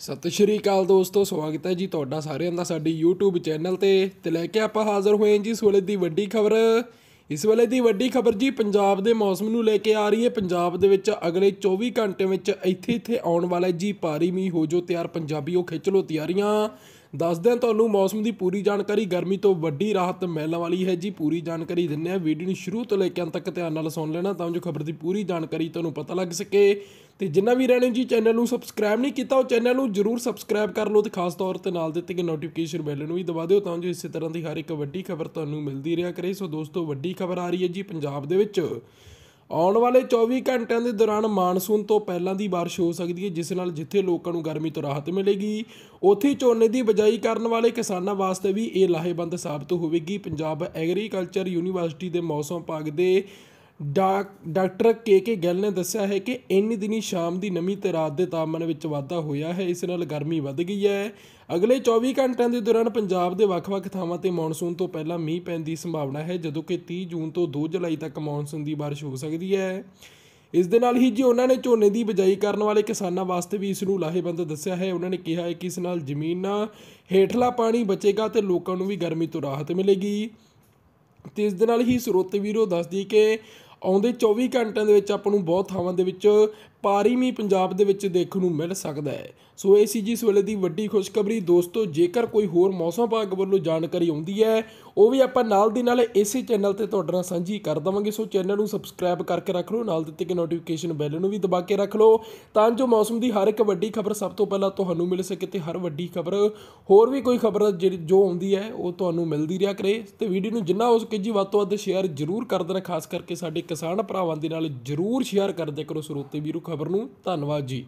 ਸਤਿ ਸ਼੍ਰੀ ਅਕਾਲ ਦੋਸਤੋ, ਸਵਾਗਤ ਹੈ ਜੀ ਤੁਹਾਡਾ ਸਾਰਿਆਂ ਦਾ ਸਾਡੀ YouTube ਚੈਨਲ ਤੇ ਤੇ ਲੈ ਕੇ ਆਪਾਂ ਹਾਜ਼ਰ ਹੋਏ ਹਾਂ ਜੀ ਇਸ ਵੇਲੇ ਦੀ ਵੱਡੀ ਖਬਰ। ਇਸ ਵੇਲੇ ਦੀ ਵੱਡੀ ਖਬਰ ਜੀ ਪੰਜਾਬ ਦੇ ਮੌਸਮ ਨੂੰ ਲੈ ਕੇ ਆ ਰਹੀ ਹੈ। ਪੰਜਾਬ ਦੇ ਵਿੱਚ ਅਗਲੇ 24 ਘੰਟਿਆਂ ਵਿੱਚ ਇੱਥੇ ਇੱਥੇ ਆਉਣ ਵਾਲਾ ਜੀ, ਭਾਰੀ ਮੀਂਹ ਹੋ ਜੋ ਤਿਆਰ ਪੰਜਾਬੀਓ ਖਿੱਚ ਲੋ ਤਿਆਰੀਆਂ। ਦੱਸਦੇ ਹਾਂ ਤੁਹਾਨੂੰ, ਮੌਸਮ ਦੀ ਪੂਰੀ ਜਾਣਕਾਰੀ, ਗਰਮੀ ਤੋਂ ਵੱਡੀ ਰਾਹਤ ਮਿਲਣ ਵਾਲੀ ਹੈ ਜੀ। ਪੂਰੀ ਜਾਣਕਾਰੀ ਦਿੰਨੇ ਆ ਵੀਡੀਓ ਨੂੰ ਸ਼ੁਰੂ ਤੋਂ ਲੈ ਕੇ ਅੰਤ ਤੱਕ ਧਿਆਨ ਨਾਲ ਸੁਣ ਲੈਣਾ, ਤਾਂ ਜੋ ਖਬਰ ਦੀ ਪੂਰੀ ਜਾਣਕਾਰੀ ਤੁਹਾਨੂੰ ਪਤਾ ਲੱਗ ਸਕੇ। ਤੇ ਜਿੰਨਾ ਵੀ ਰਹਿਣੇ ਜੀ, ਚੈਨਲ ਨੂੰ ਸਬਸਕ੍ਰਾਈਬ ਨਹੀਂ ਕੀਤਾ, ਉਹ ਚੈਨਲ ਨੂੰ ਜਰੂਰ ਸਬਸਕ੍ਰਾਈਬ ਕਰ ਲਓ ਤੇ ਖਾਸ ਤੌਰ ਤੇ ਨਾਲ ਦਿੱਤੇ ਗਏ ਨੋਟੀਫਿਕੇਸ਼ਨ ਬੈਲ ਨੂੰ ਵੀ ਦਬਾ ਦਿਓ, ਤਾਂ ਜੋ ਇਸੇ ਤਰ੍ਹਾਂ ਦੀ ਹਰ ਇੱਕ ਵੱਡੀ ਖਬਰ ਤੁਹਾਨੂੰ ਮਿਲਦੀ ਰਿਹਾ ਕਰੇ। ਸੋ ਦੋਸਤੋ, ਵੱਡੀ ਖਬਰ ਆ ਰਹੀ ਹੈ ਜੀ ਪੰਜਾਬ ਦੇ ਵਿੱਚ। ਆਉਣ ਵਾਲੇ 24 ਘੰਟਿਆਂ ਦੇ ਦੌਰਾਨ ਮਾਨਸੂਨ ਤੋਂ ਪਹਿਲਾਂ ਦੀ ਬਾਰਿਸ਼ ਹੋ ਸਕਦੀ ਹੈ, ਜਿਸ ਨਾਲ ਜਿੱਥੇ ਲੋਕਾਂ ਨੂੰ ਗਰਮੀ ਤੋਂ ਰਾਹਤ ਮਿਲੇਗੀ। ਉੱਥੇ ਝੋਨੇ ਦੀ ਬਜਾਈ ਕਰਨ ਵਾਲੇ ਕਿਸਾਨਾਂ ਵਾਸਤੇ ਵੀ ਇਹ ਲਾਹੇਵੰਦ ਸਾਬਤ ਹੋਵੇਗੀ। ਪੰਜਾਬ ਐਗਰੀਕਲਚਰ ਯੂਨੀਵਰਸਿਟੀ ਦੇ ਮੌਸਮ ਵਿਭਾਗ ਦੇ ਡਾ- ਡਾਕਟਰ ਕੇ ਕੇ ਗਿੱਲ ਨੇ ਦੱਸਿਆ ਹੈ ਕਿ ਇੰਨੀ ਦਿਨੀ ਸ਼ਾਮ ਦੀ ਨਮੀ ਤੇ ਰਾਤ ਦੇ ਤਾਪਮਾਨ ਵਿੱਚ ਵਾਧਾ ਹੋਇਆ ਹੈ। ਇਸ ਨਾਲ ਗਰਮੀ ਵੱਧ ਗਈ ਹੈ। ਅਗਲੇ 24 ਘੰਟਿਆਂ ਦੇ ਦੌਰਾਨ ਪੰਜਾਬ ਦੇ ਵੱਖ-ਵੱਖ ਥਾਵਾਂ ਤੇ ਮੌਨਸੂਨ ਤੋਂ ਪਹਿਲਾਂ ਮੀਂਹ ਪੈਣ ਦੀ ਸੰਭਾਵਨਾ ਹੈ, ਜਦੋਂ ਕਿ 30 ਜੂਨ ਤੋਂ 2 ਜੁਲਾਈ ਤੱਕ ਮੌਨਸੂਨ ਦੀ ਬਾਰਿਸ਼ ਹੋ ਸਕਦੀ ਹੈ। ਇਸ ਦੇ ਨਾਲ ਹੀ ਜੀ ਉਹਨਾਂ ਨੇ ਝੋਨੇ ਦੀ ਬਿਜਾਈ ਕਰਨ ਵਾਲੇ ਕਿਸਾਨਾਂ ਵਾਸਤੇ ਵੀ ਇਸ ਨੂੰ ਲਾਹੇਵੰਦ ਦੱਸਿਆ ਹੈ। ਉਹਨਾਂ ਨੇ ਕਿਹਾ ਹੈ ਕਿ ਇਸ ਨਾਲ ਜ਼ਮੀਨਾਂ ਹੇਠਲਾ ਪਾਣੀ ਬਚੇਗਾ ਤੇ ਲੋਕਾਂ ਨੂੰ ਵੀ ਗਰਮੀ ਤੋਂ ਰਾਹਤ ਮਿਲੇਗੀ। ਤੇ ਇਸ ਦੇ ਨਾਲ ਹੀ ਸਰੋਤੇ ਵੀਰੋ ਦੱਸਦੀ ਕਿ ਆਉਂਦੇ 24 ਘੰਟਿਆਂ ਦੇ ਵਿੱਚ ਆਪਾਂ ਨੂੰ ਬਹੁਤ ਥਾਵਾਂ ਦੇ ਵਿੱਚ ਭਾਰੀ ਮੀਂਹ ਪੰਜਾਬ ਦੇ ਵਿੱਚ ਦੇਖਣ ਨੂੰ ਮਿਲ ਸਕਦਾ ਹੈ। ਸੋ ਇਹ ਸੀ ਜੀ ਇਸ ਵੇਲੇ ਦੀ ਵੱਡੀ ਖੁਸ਼ਖਬਰੀ। ਦੋਸਤੋ, ਜੇਕਰ ਕੋਈ ਹੋਰ ਮੌਸਮ ਵਿਭਾਗ ਵੱਲੋਂ ਜਾਣਕਾਰੀ ਆਉਂਦੀ ਹੈ, ਉਹ ਵੀ ਆਪਾਂ ਨਾਲ ਦੀ ਨਾਲ ਇਸੇ ਚੈਨਲ ਤੇ ਤੁਹਾਡੇ ਨਾਲ ਸਾਂਝੀ ਕਰ ਦਵਾਂਗੇ। ਸੋ ਚੈਨਲ ਨੂੰ ਸਬਸਕ੍ਰਾਈਬ ਕਰਕੇ ਰੱਖ ਲਓ, ਨਾਲ ਦਿੱਤੇ ਕਿ ਨੋਟੀਫਿਕੇਸ਼ਨ ਬੈਲ ਨੂੰ ਵੀ ਦਬਾ ਕੇ ਰੱਖ ਲਓ, ਤਾਂ ਜੋ ਮੌਸਮ ਦੀ ਹਰ ਇੱਕ ਵੱਡੀ ਖਬਰ ਸਭ ਤੋਂ ਪਹਿਲਾਂ ਤੁਹਾਨੂੰ ਮਿਲ ਸਕੇ ਤੇ ਹਰ ਵੱਡੀ ਖਬਰ, ਹੋਰ ਵੀ ਕੋਈ ਖਬਰ ਜਿਹੜੀ ਜੋ ਆਉਂਦੀ ਹੈ, ਉਹ ਤੁਹਾਨੂੰ ਮਿਲਦੀ ਰਿਹਾ ਕਰੇ। ਤੇ ਵੀਡੀਓ ਨੂੰ ਜਿੰਨਾ ਹੋ ਸਕੇ ਜੀ ਵੱਧ ਤੋਂ ਵੱਧ ਸ਼ੇਅਰ ਜ਼ਰੂਰ ਕਰ ਦੇਣਾ, ਖਾਸ ਕਰਕੇ ਸਾਡੇ ਕਿਸਾਨ ਭਰਾਵਾਂ ਦੇ ਨਾਲ ਜ਼ਰੂਰ ਸ਼ੇਅਰ ਕਰਦੇ ਕਰੋ। ਸਰੋਤੇ ਵੀਰੋ ਖਬਰ ਨੂੰ ਧੰਨਵਾਦ ਜੀ।